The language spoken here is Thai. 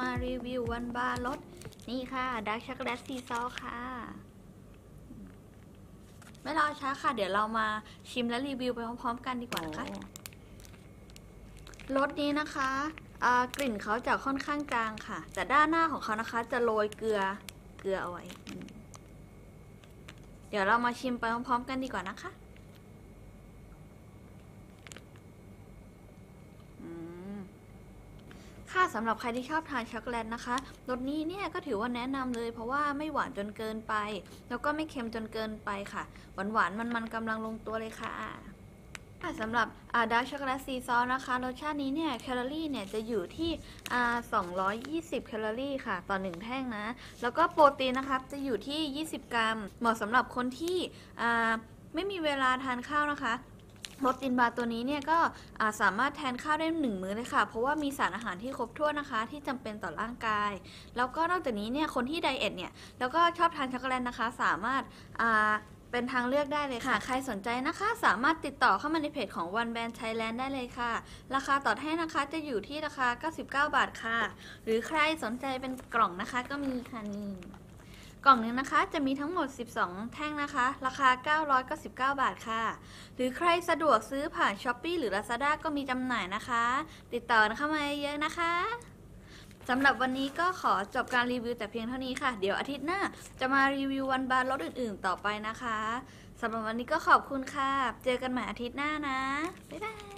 ONE Bar รสนี่ค่ะ dark chocolate sea salt ค่ะ ไม่รอช้าค่ะ เดี๋ยวเรามาชิมและรีวิวไปพร้อมๆกันดีกว่านะคะรสนี้นะคะอ่ากลิ่นเขาจะค่อนข้างจางค่ะ แต่ด้านหน้าของเขานะคะ จะโรยเกลือเกลือเอาไว้อืมเดี๋ยวเรามาชิมไปพร้อมๆกันดีกว่านะคะอืม ค่ะสำหรับใครที่ชอบทานช็อกโกแลตนะคะรสนี้เนี่ยก็ถือว่าแนะนำเลย เพราะว่าไม่หวานจนเกินไป แล้วก็ไม่เค็มจนเกินไปค่ะหวานหวานๆมันๆกำลังลงตัวเลยค่ะสำหรับ dark chocolate sea salt นะคะ รสชาตินี้เนี่ยแคลอรี่เนี่ยจะอยู่ที่ 220 แคลอรี่ค่ะ ต่อ 1 แท่งนะ แล้วก็โปรตีนนะคะจะอยู่ที่ 20 กรัม เหมาะสำหรับคนที่ไม่มีเวลาทานข้าวนะคะ protein bar ตัวนี้เนี่ยก็อ่าสามารถแทนข้าวได้หนึ่งมื้อเลยค่ะ เพราะว่ามีสารอาหารที่ครบถ้วนนะคะ ที่จำเป็นต่อร่างกาย แล้วก็นอกจากนี้เนี่ยคนที่ diet เนี่ยแล้วก็ชอบทานช็อกโกแลตนะคะ สามารถอ่าเป็นทางเลือกได้เลยค่ะ ใครสนใจนะคะ สามารถติดต่อเข้ามาในเพจของ ONE Bar Thailand ได้เลยค่ะ ราคาต่อแท่งนะคะจะอยู่ที่ราคา 99 บาทค่ะ หรือใครสนใจเป็นกล่องนะคะก็มีค่ะนี่ กล่องหนึงนะคะจะมีทั้งหมด 12 แท่งนะคะ ราคา 999 บาทค่ะ หรือใครสะดวกซื้อผ่าน s h อ p e e หรือ Lazada ก็มีจำหน่ายนะคะ ติดต่อเข้ามาเยอะนะคะสำหรับวันนี้ก็ขอจบการรีวิวแต่เพียงเท่านี้ค่ะ เดี๋ยวอาทิตย์หน้าจะมารีวิววันบาร์รถอื่นๆ ต่อไปนะคะสำหรับวันนี้ก็ขอบคุณค่ะ เจอกันใหม่อาทิตย์หน้านะ บ๊ายบาย